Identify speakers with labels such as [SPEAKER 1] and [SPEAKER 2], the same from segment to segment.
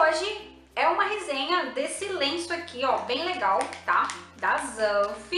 [SPEAKER 1] hoje é uma resenha desse lenço aqui, ó, bem legal, tá? Da Zanf.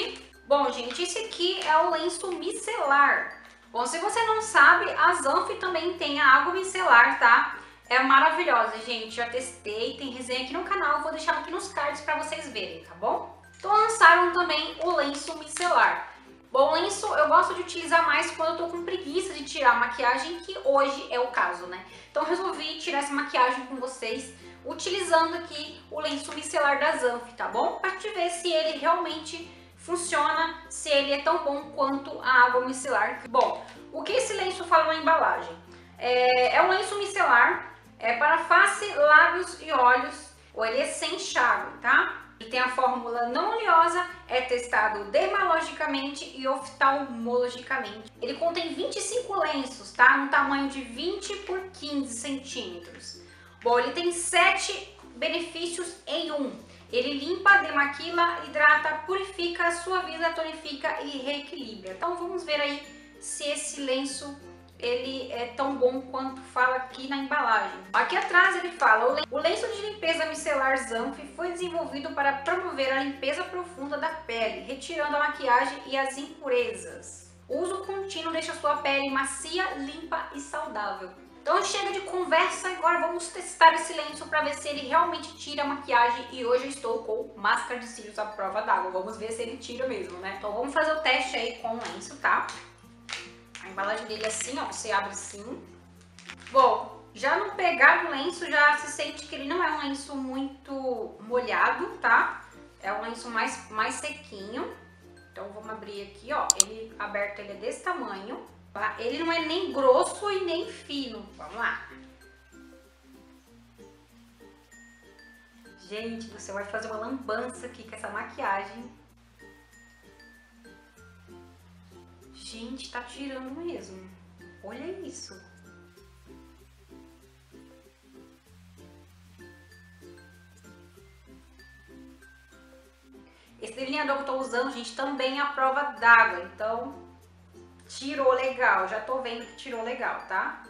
[SPEAKER 1] Bom, gente, esse aqui é o lenço micelar. Bom, se você não sabe, a Zanf também tem a água micelar, tá? É maravilhosa, gente. Já testei, tem resenha aqui no canal, vou deixar aqui nos cards pra vocês verem, tá bom? Então lançaram também o lenço micelar. Bom, lenço eu gosto de utilizar mais quando eu tô com preguiça de tirar a maquiagem, que hoje é o caso, né? Então resolvi tirar essa maquiagem com vocês, utilizando aqui o lenço micelar da Zanf, tá bom? Pra te ver se ele realmente funciona, se ele é tão bom quanto a água micelar. Bom, o que esse lenço fala na embalagem? É, é um lenço micelar, é para face, lábios e olhos, ou ele é sem enxágue, tá? Tem a fórmula não oleosa, é testado dermatologicamente e oftalmologicamente. Ele contém 25 lenços, tá? No tamanho de 20 por 15 centímetros. Bom, ele tem 7 benefícios em um. Ele limpa, demaquila, hidrata, purifica, suaviza, tonifica e reequilibra. Então vamos ver aí se esse lenço ele é tão bom quanto fala aqui na embalagem. Aqui atrás ele fala, o lenço de limpeza micelar Zanf foi desenvolvido para promover a limpeza profunda da pele, retirando a maquiagem e as impurezas. O uso contínuo deixa sua pele macia, limpa e saudável. Então chega de conversa, agora vamos testar esse lenço para ver se ele realmente tira a maquiagem e hoje eu estou com máscara de cílios à prova d'água, vamos ver se ele tira mesmo, né? Então vamos fazer o teste aí com o lenço, tá? A embalagem dele é assim, ó, você abre assim. Bom, já no pegar o lenço já se sente que ele não é um lenço muito molhado, tá? É um lenço mais, mais sequinho. Então vamos abrir aqui, ó, ele aberto ele é desse tamanho, tá? Ele não é nem grosso e nem fino, vamos lá. Gente, você vai fazer uma lambança aqui com essa maquiagem Gente, tá tirando mesmo. Olha isso. Esse delineador que eu tô usando, gente, também é a prova d'água. Então, tirou legal. Já tô vendo que tirou legal, tá?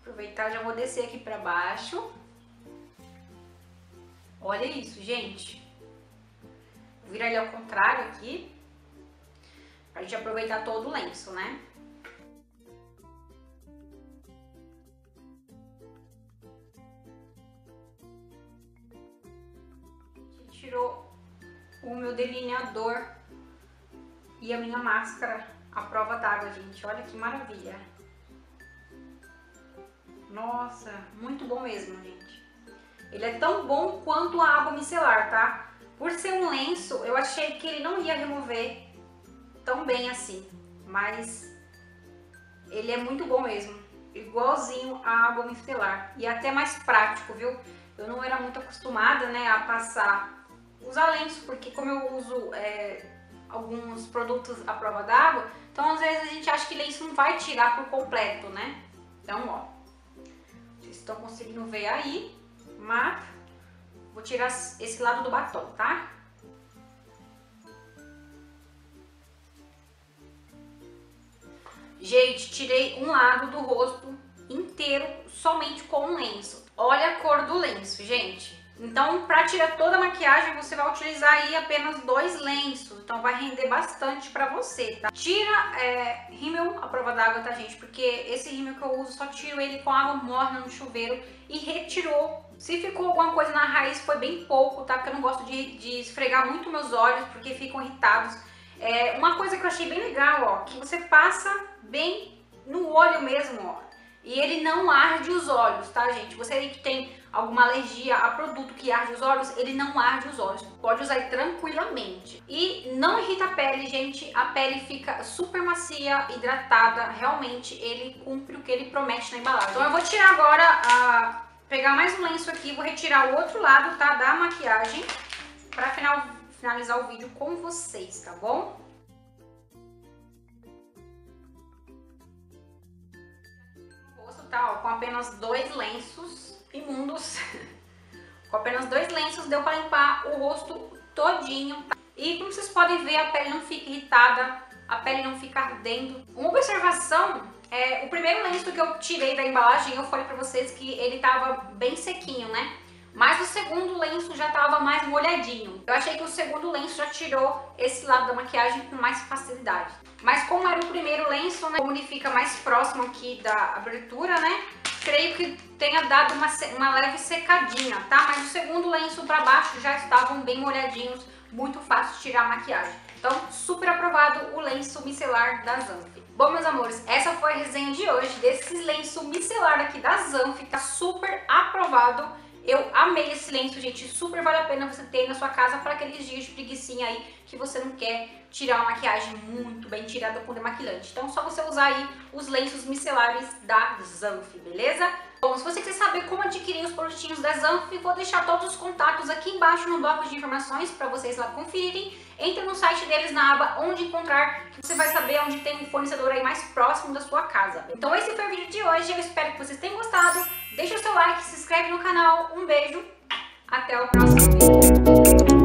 [SPEAKER 1] Aproveitar, já vou descer aqui pra baixo. Olha isso, gente. Vou virar ele ao contrário aqui. Pra gente aproveitar todo o lenço, né? Tirou o meu delineador e a minha máscara à prova d'água, gente. Olha que maravilha. Nossa, muito bom mesmo, gente. Ele é tão bom quanto a água micelar, tá? Por ser um lenço, eu achei que ele não ia remover tão bem assim, mas ele é muito bom mesmo, igualzinho a água micelar e até mais prático, viu? Eu não era muito acostumada, né, a passar, usar lenço, porque como eu uso é, alguns produtos à prova d'água, então às vezes a gente acha que lenço não vai tirar por completo, né? Então, ó, vocês estão conseguindo ver aí, mas vou tirar esse lado do batom, tá? Gente, tirei um lado do rosto inteiro somente com um lenço. Olha a cor do lenço, gente. Então, para tirar toda a maquiagem, você vai utilizar aí apenas dois lenços. Então, vai render bastante para você, tá? Tira é, rímel à prova d'água, tá, gente? Porque esse rímel que eu uso, só tiro ele com água morna no chuveiro e retirou. Se ficou alguma coisa na raiz, foi bem pouco, tá? Porque eu não gosto de, de esfregar muito meus olhos, porque ficam irritados. É, uma coisa que eu achei bem legal, ó, que você passa bem no olho mesmo, ó. E ele não arde os olhos, tá, gente? Você aí que tem alguma alergia a produto que arde os olhos, ele não arde os olhos. Pode usar tranquilamente. E não irrita a pele, gente. A pele fica super macia, hidratada. Realmente, ele cumpre o que ele promete na embalagem. Então, eu vou tirar agora, a... pegar mais um lenço aqui. Vou retirar o outro lado, tá, da maquiagem. Pra final finalizar o vídeo com vocês, tá bom? Com apenas dois lenços imundos. com apenas dois lenços deu para limpar o rosto todinho, tá? E como vocês podem ver, a pele não fica irritada, a pele não fica ardendo. Uma observação é, o primeiro lenço que eu tirei da embalagem, eu falei pra vocês que ele tava bem sequinho, né? Mas o segundo lenço já tava mais molhadinho. Eu achei que o segundo lenço já tirou esse lado da maquiagem com mais facilidade. Mas como era o primeiro lenço, né, como ele fica mais próximo aqui da abertura, né? Creio que tenha dado uma, uma leve secadinha, tá? Mas o segundo lenço para baixo já estavam bem molhadinhos, muito fácil tirar a maquiagem. Então, super aprovado o lenço micelar da Zanf. Bom, meus amores, essa foi a resenha de hoje desse lenço micelar aqui da Zanf, tá super aprovado. Eu amei esse lenço, gente, super vale a pena você ter na sua casa para aqueles dias de preguiçinha aí que você não quer tirar uma maquiagem muito bem tirada com demaquilante. Então, só você usar aí os lenços micelares da Zanf, beleza? Bom, se você quiser saber como adquirir os produtinhos da Zanf, vou deixar todos os contatos aqui embaixo no bloco de informações para vocês lá conferirem. Entre no site deles na aba Onde Encontrar, que você vai saber onde tem um fornecedor aí mais próximo da sua casa. Então esse foi o vídeo de hoje, eu espero que vocês tenham gostado. Deixa o seu like, se inscreve no canal, um beijo, até o próximo vídeo.